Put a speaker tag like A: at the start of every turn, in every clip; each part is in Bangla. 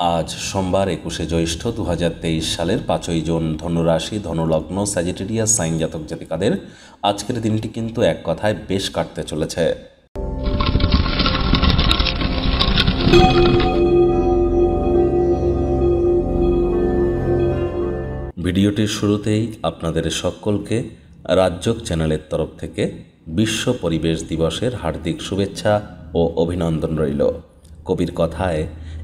A: আজ সোমবার একুশে জ্যৈষ্ঠ দু হাজার তেইশ সালের পাঁচই জুন ধনুরাশি, ধনুলগ্ন, স্যাজিটেরিয়াস সাইন জাতক জাতিকাদের আজকের দিনটি কিন্তু এক কথায় বেশ কাটতে চলেছে। ভিডিওটির শুরুতেই আপনাদের সকলকে রাজ্যক চ্যানেলের তরফ থেকে বিশ্ব পরিবেশ দিবসের হার্দিক শুভেচ্ছা ও অভিনন্দন রইল। কবির কথায়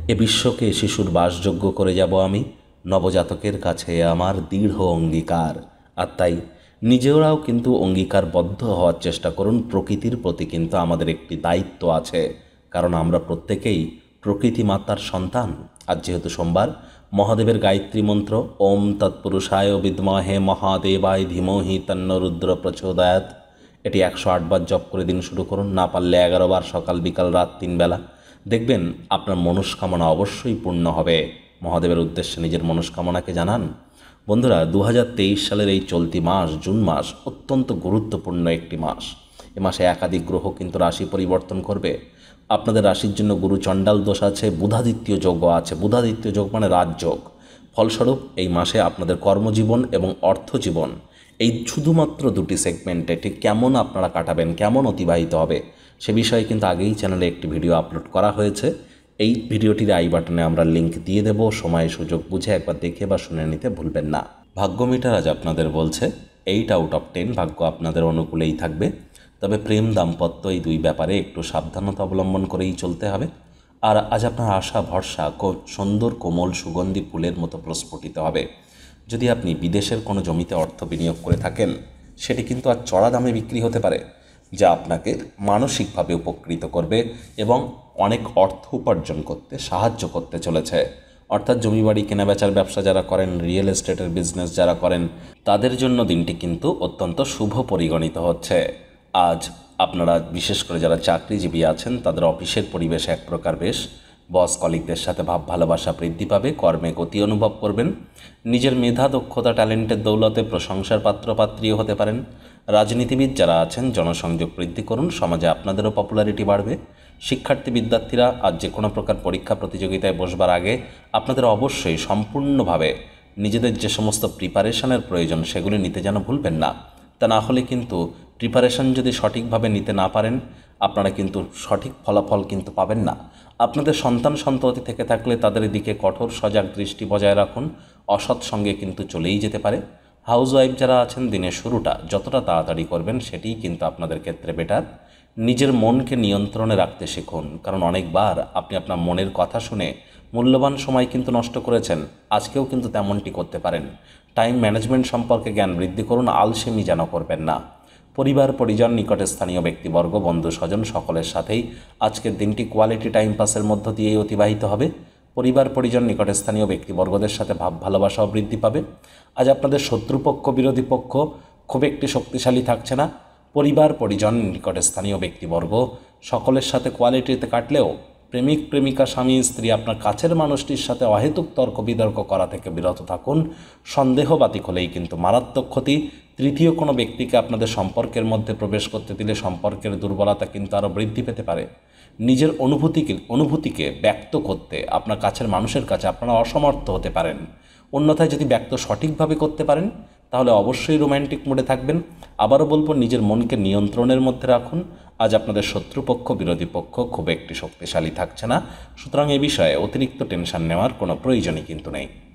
A: এ বিশ্বকে শিশুর বাসযোগ্য করে যাব আমি। নবজাতকের কাছে আমার দৃঢ় অঙ্গীকার। আর তাই নিজেরাও কিন্তু অঙ্গীকারবদ্ধ হওয়ার চেষ্টা করুন। প্রকৃতির প্রতি কিন্তু আমাদের একটি দায়িত্ব আছে। কারণ আমরা প্রত্যেকেই প্রকৃতি মাতার সন্তান। আজ যেহেতু সোমবার, মহাদেবের গায়ত্রী মন্ত্র, ওম তৎপুরুষায় বিদ্মহে মহাদেবায় ধীমহি তন্ন রুদ্র প্রচোদয়াত এটি একশো আটবার জপ করে দিন শুরু করুন। না পারলে এগারো বার সকাল বিকাল রাত তিন বেলা। দেখবেন আপনার মনস্কামনা অবশ্যই পূর্ণ হবে। মহাদেবের উদ্দেশ্যে নিজের মনস্কামনাকে জানান। বন্ধুরা দু হাজার তেইশ সালের এই চলতি মাস, জুন মাস, অত্যন্ত গুরুত্বপূর্ণ একটি মাস। এ মাসে একাধিক গ্রহ কিন্তু রাশি পরিবর্তন করবে। আপনাদের রাশির জন্য গুরু চণ্ডাল দোষ আছে, বুধাদিত্য যোগ আছে। বুধাদিত্য যোগ মানে রাজযোগ। ফলস্বরূপ এই মাসে আপনাদের কর্মজীবন এবং অর্থজীবন এই শুধুমাত্র দুটি সেগমেন্টে ঠিক কেমন আপনারা কাটাবেন, কেমন অতিবাহিত হবে, সে বিষয়ে কিন্তু আগেই চ্যানেলে একটি ভিডিও আপলোড করা হয়েছে। এই ভিডিওটির আই বাটনে আমরা লিংক দিয়ে দেব, সময় সুযোগ বুঝে একবার দেখে বা শুনে নিতে ভুলবেন না। ভাগ্য মিটার আজ আপনাদের বলছে এইট আউট অফ টেন ভাগ্য আপনাদের অনুকূলেই থাকবে। তবে প্রেম দাম্পত্য এই দুই ব্যাপারে একটু সাবধানতা অবলম্বন করেই চলতে হবে। আর আজ আপনার আশা, ভরসা সুন্দর কোমল সুগন্ধি ফুলের মতো প্রস্ফুটিত হবে। যদি আপনি বিদেশের কোনো জমিতে অর্থ বিনিয়োগ করে থাকেন, সেটি কিন্তু আর চড়া দামে বিক্রি হতে পারে, যা আপনাকে মানসিকভাবে উপকৃত করবে এবং অনেক অর্থ উপার্জন করতে সাহায্য করতে চলেছে। অর্থাৎ জমি বাড়ি কেনাবেচার ব্যবসা যারা করেন, রিয়েল এস্টেটের বিজনেস যারা করেন, তাদের জন্য দিনটি কিন্তু অত্যন্ত শুভ পরিগণিত হচ্ছে। আজ আপনারা, বিশেষ করে যারা চাকরিজীবী আছেন, তাদের অফিসের পরিবেশ এক প্রকার বেশ বস কলিকদের সাথে ভাব, ভালোবাসা বৃদ্ধি পাবে, কর্মে গতি অনুভব করবেন। নিজের মেধা, দক্ষতা, ট্যালেন্টের দৌলতে প্রশংসার পাত্রপাত্রীও হতে পারেন। রাজনীতিবিদ যারা আছেন, জনসংযোগ বৃদ্ধি করুন, সমাজে আপনাদেরও পপুলারিটি বাড়বে। শিক্ষার্থী, বিদ্যার্থীরা আজ যে কোনো প্রকার পরীক্ষা প্রতিযোগিতায় বসবার আগে আপনাদের অবশ্যই সম্পূর্ণভাবে নিজেদের যে সমস্ত প্রিপারেশনের প্রয়োজন, সেগুলি নিতে যেন ভুলবেন না। তা না হলে কিন্তু প্রিপারেশন যদি সঠিকভাবে নিতে না পারেন, আপনারা কিন্তু সঠিক ফলাফল কিন্তু পাবেন না। আপনাদের সন্তান সন্ততি থেকে থাকলে তাদের দিকে কঠোর সজাগ দৃষ্টি বজায় রাখুন, অসৎ সঙ্গে কিন্তু চলেই যেতে পারে। হাউস ওয়াইফ যারা আছেন, দিনের শুরুটা যতটা তাড়াতাড়ি করবেন সেটিই কিন্তু আপনাদের ক্ষেত্রে বেটার নিজের মনকে নিয়ন্ত্রণে রাখতে শিখুন, কারণ অনেকবার আপনি আপনার মনের কথা শুনে মূল্যবান সময় কিন্তু নষ্ট করেছেন, আজকেও কিন্তু তেমনটি করতে পারেন। টাইম ম্যানেজমেন্ট সম্পর্কে জ্ঞান বৃদ্ধি করুন, আলসেমি যেন করবেন না। পরিবার, পরিজন, নিকটে স্থানীয় ব্যক্তিবর্গ, বন্ধু, স্বজন সকলের সাথেই আজকের দিনটি কোয়ালিটি টাইম পাসের মধ্য দিয়েই অতিবাহিত হবে। পরিবার, পরিজন, নিকটে স্থানীয় ব্যক্তিবর্গদের সাথে ভাব ভালোবাসাও বৃদ্ধি পাবে। আজ আপনাদের শত্রুপক্ষ, বিরোধী পক্ষ খুব একটি শক্তিশালী থাকছে না। পরিবার, পরিজন, নিকটে স্থানীয় ব্যক্তিবর্গ সকলের সাথে কোয়ালিটিতে কাটলেও প্রেমিক, প্রেমিকা, স্বামী, স্ত্রী আপনার কাছের মানুষটির সাথে অহেতুক তর্ক বিতর্ক করা থেকে বিরত থাকুন। সন্দেহবাতিক হলেই কিন্তু মারাত্মক ক্ষতি তৃতীয় কোনো ব্যক্তিকে আপনাদের সম্পর্কের মধ্যে প্রবেশ করতে দিলে সম্পর্কের দুর্বলতা কিন্তু আরও বৃদ্ধি পেতে পারে। নিজের অনুভূতিকে অনুভূতিকে ব্যক্ত করতে আপনার কাছের মানুষের কাছে আপনারা অসমর্থ হতে পারেন। অন্যথায় যদি ব্যক্ত সঠিকভাবে করতে পারেন, তাহলে অবশ্যই রোম্যান্টিক মোডে থাকবেন। আবারও বলব, নিজের মনকে নিয়ন্ত্রণের মধ্যে রাখুন। আজ আপনাদের শত্রুপক্ষ, বিরোধী পক্ষ খুব একটি শক্তিশালী থাকছে না। সুতরাং এ বিষয়ে অতিরিক্ত টেনশন নেওয়ার কোনো প্রয়োজনই কিন্তু নেই।